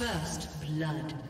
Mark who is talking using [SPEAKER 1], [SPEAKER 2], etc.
[SPEAKER 1] First blood.